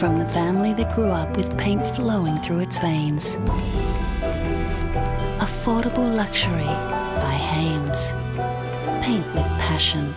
From the family that grew up with paint flowing through its veins. Affordable luxury by Hames. Paint with passion.